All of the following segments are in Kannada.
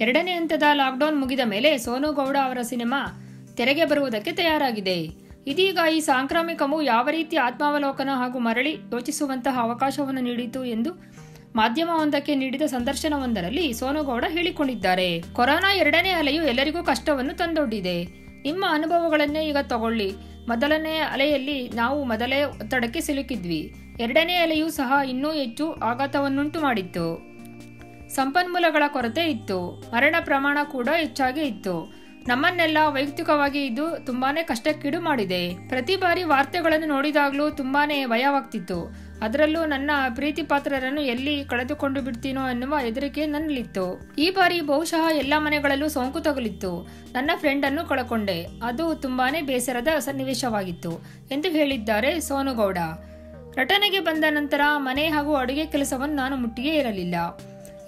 ಎರಡನೇ ಹಂತದ ಲಾಕ್ಡೌನ್ ಮುಗಿದ ಮೇಲೆ ಸೋನು ಗೌಡ ಅವರ ಸಿನಿಮಾ ತೆರೆಗೆ ಬರುವುದಕ್ಕೆ ತಯಾರಾಗಿದೆ. ಇದೀಗ ಈ ಸಾಂಕ್ರಾಮಿಕವು ಯಾವ ರೀತಿ ಆತ್ಮಾವಲೋಕನ ಹಾಗೂ ಮರಳಿ ಯೋಚಿಸುವಂತಹ ಅವಕಾಶವನ್ನು ನೀಡಿತು ಎಂದು ಮಾಧ್ಯಮವೊಂದಕ್ಕೆ ನೀಡಿದ ಸಂದರ್ಶನವೊಂದರಲ್ಲಿ ಸೋನುಗೌಡ ಹೇಳಿಕೊಂಡಿದ್ದಾರೆ. ಕೊರೋನಾ ಎರಡನೇ ಅಲೆಯು ಎಲ್ಲರಿಗೂ ಕಷ್ಟವನ್ನು ತಂದೊಡ್ಡಿದೆ. ನಿಮ್ಮ ಅನುಭವಗಳನ್ನೇ ಈಗ ತಗೊಳ್ಳಿ. ಮೊದಲನೇ ಅಲೆಯಲ್ಲಿ ನಾವು ಮೊದಲೇ ಒತ್ತಡಕ್ಕೆ ಸಿಲುಕಿದ್ವಿ. ಎರಡನೇ ಅಲೆಯೂ ಸಹ ಇನ್ನೂ ಹೆಚ್ಚು ಆಘಾತವನ್ನುಂಟು ಮಾಡಿತ್ತು ಸಂಪನ್ಮೂಲಗಳ ಕೊರತೆ ಇತ್ತು. ಮರಣ ಪ್ರಮಾಣ ಕೂಡ ಹೆಚ್ಚಾಗಿ ಇತ್ತು. ನಮ್ಮನ್ನೆಲ್ಲ ವೈಯಕ್ತಿಕವಾಗಿ ಇದು ತುಂಬಾನೇ ಕಷ್ಟಕ್ಕೀಡು ಮಾಡಿದೆ. ಪ್ರತಿ ಬಾರಿ ವಾರ್ತೆಗಳನ್ನು ನೋಡಿದಾಗಲೂ ತುಂಬಾನೇ ಭಯವಾಗ್ತಿತ್ತು. ಅದರಲ್ಲೂ ನನ್ನ ಪ್ರೀತಿ ಪಾತ್ರರನ್ನು ಎಲ್ಲಿ ಕಳೆದುಕೊಂಡು ಬಿಡ್ತೀನೋ ಎನ್ನುವ ಹೆದರಿಕೆ ನನ್ನಲ್ಲಿತ್ತು. ಈ ಬಾರಿ ಬಹುಶಃ ಎಲ್ಲ ಮನೆಗಳಲ್ಲೂ ಸೋಂಕು ತಗುಲಿತ್ತು. ನನ್ನ ಫ್ರೆಂಡ್ ಅನ್ನು ಕಳಕೊಂಡೆ. ಅದು ತುಂಬಾನೇ ಬೇಸರದ ಸನ್ನಿವೇಶವಾಗಿತ್ತು ಎಂದು ಹೇಳಿದ್ದಾರೆ ಸೋನುಗೌಡ. ರಟನೆಗೆ ಬಂದ ನಂತರ ಮನೆ ಹಾಗೂ ಅಡುಗೆ ಕೆಲಸವನ್ನು ನಾನು ಮುಟ್ಟಿಗೆ ಇರಲಿಲ್ಲ.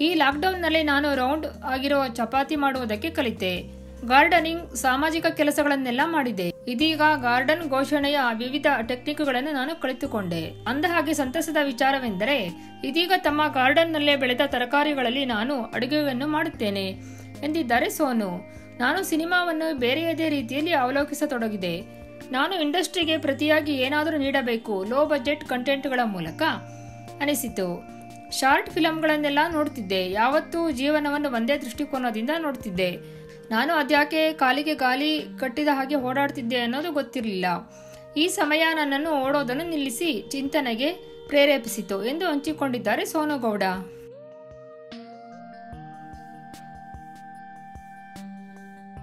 ಈ ಲಾಕ್ಡೌನ್ನಲ್ಲಿ ನಾನು ರೌಂಡ್ ಆಗಿರೋ ಚಪಾತಿ ಮಾಡುವುದಕ್ಕೆ ಕಲಿತೆ. ಗಾರ್ಡನಿಂಗ್ ಸಾಮಾಜಿಕ ಕೆಲಸಗಳನ್ನೆಲ್ಲ ಮಾಡಿದೆ. ಇದೀಗ ಗಾರ್ಡನ್ ಘೋಷಣೆಯ ವಿವಿಧ ಟೆಕ್ನಿಕ್ಗಳನ್ನು ನಾನು ಕಲಿತುಕೊಂಡೆ. ಅಂದಹಾಗೆ ಸಂತಸದ ವಿಚಾರವೆಂದರೆ, ಇದೀಗ ತಮ್ಮ ಗಾರ್ಡನ್ನಲ್ಲೇ ಬೆಳೆದ ತರಕಾರಿಗಳಲ್ಲಿ ನಾನು ಅಡುಗೆಯನ್ನು ಮಾಡುತ್ತೇನೆ ಎಂದಿದ್ದಾರೆ ಸೋನು. ನಾನು ಸಿನಿಮಾವನ್ನು ಬೇರೆಯದೇ ರೀತಿಯಲ್ಲಿ ಅವಲೋಕಿಸತೊಡಗಿದೆ. ನಾನು ಇಂಡಸ್ಟ್ರಿಗೆ ಪ್ರತಿಯಾಗಿ ಏನಾದರೂ ನೀಡಬೇಕು, ಲೋ ಬಜೆಟ್ ಕಂಟೆಂಟ್ಗಳ ಮೂಲಕ ಅನಿಸಿತು. ಶಾರ್ಟ್ ಫಿಲಮ್ಗಳನ್ನೆಲ್ಲ ನೋಡ್ತಿದ್ದೆ. ಯಾವತ್ತೂ ಜೀವನವನ್ನು ಒಂದೇ ದೃಷ್ಟಿಕೋನದಿಂದ ನೋಡ್ತಿದ್ದೆ. ನಾನು ಅದ್ಯಾಕೆ ಕಾಲಿಗೆ ಗಾಲಿ ಕಟ್ಟಿದ ಹಾಗೆ ಓಡಾಡ್ತಿದ್ದೆ ಅನ್ನೋದು ಗೊತ್ತಿರಲಿಲ್ಲ. ಈ ಸಮಯ ನನ್ನನ್ನು ಓಡೋದನ್ನು ನಿಲ್ಲಿಸಿ ಚಿಂತನೆಗೆ ಪ್ರೇರೇಪಿಸಿತು ಎಂದು ಹಂಚಿಕೊಂಡಿದ್ದಾರೆ ಸೋನುಗೌಡ.